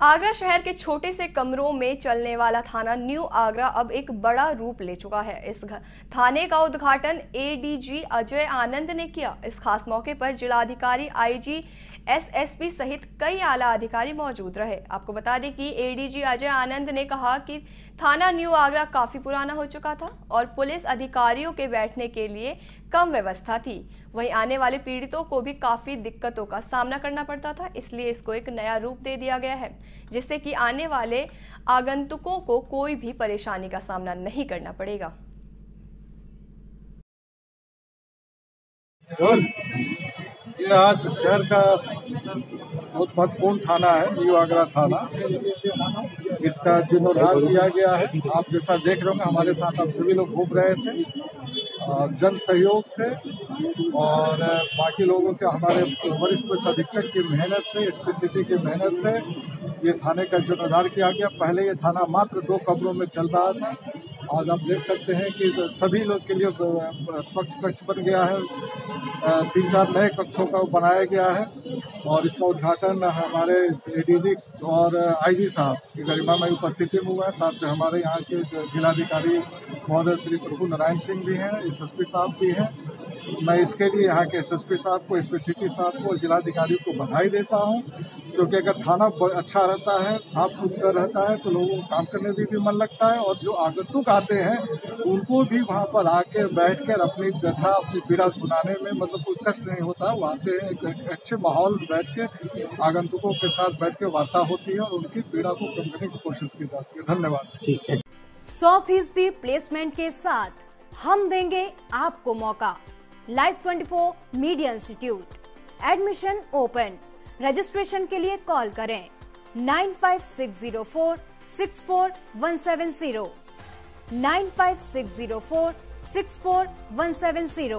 आगरा शहर के छोटे से कमरों में चलने वाला थाना न्यू आगरा अब एक बड़ा रूप ले चुका है। इस थाने का उद्घाटन एडीजी अजय आनंद ने किया। इस खास मौके पर जिलाधिकारी आईजी एसएसपी सहित कई आला अधिकारी मौजूद रहे। आपको बता दें कि एडीजी अजय आनंद ने कहा कि थाना न्यू आगरा काफ़ी पुराना हो चुका था और पुलिस अधिकारियों के बैठने के लिए कम व्यवस्था थी। वहीं आने वाले पीड़ितों को भी काफ़ी दिक्कतों का सामना करना पड़ता था, इसलिए इसको एक नया रूप दे दिया गया है, जिससे कि आने वाले आगंतुकों को कोई भी परेशानी का सामना नहीं करना पड़ेगा। ये आज शहर का बहुत महत्वपूर्ण थाना है न्यू आगरा थाना। इसका जीर्णोद्धार किया गया है, आप जैसा देख रहे होंगे, हमारे साथ आप सभी लोग घूम रहे थे। जन सहयोग से और बाकी लोगों के, हमारे वरिष्ठ पुलिस अधीक्षक की मेहनत से एस सिटी की मेहनत से ये थाने का जीर्णोद्धार किया गया। पहले ये थाना मात्र दो कमरों में चल रहा था। आज आप देख सकते हैं कि सभी लोग के लिए स्वच्छ कक्ष बन गया है। तीन चार नए कक्षों का बनाया गया है और इसका उद्घाटन हमारे एडीजी और आईजी साहब की गरिमा में उपस्थिति में हुआ है। साथ में हमारे यहाँ के जिलाधिकारी महोदय, श्री प्रभु नारायण सिंह भी हैं एस एसएसपी साहब भी हैं। मैं इसके लिए यहाँ के एसएसपी साहब को एस साहब को, जिलाधिकारी को बधाई देता हूँ। क्योंकि अगर थाना अच्छा रहता है, साफ़ सुथरा रहता है तो लोगों को काम करने में भी मन लगता है और जो आगंतुक आते हैं, उनको भी वहाँ पर आके बैठ कर अपनी व्यथा, अपनी पीड़ा सुनाने में मतलब कोई कष्ट नहीं होता। वो आते हैं, एक अच्छे माहौल बैठ के आगंतुकों के साथ बैठ के वार्ता होती है और उनकी पीड़ा को कम करने की कोशिश की जाती है। धन्यवाद। ठीक है। सौ फ़ीसदी प्लेसमेंट के साथ हम देंगे आपको मौका। Life 24 media institute admission open registration के लिए कॉल करें। Nine five six zero four six four one seven zero nine five six zero four six four one seven zero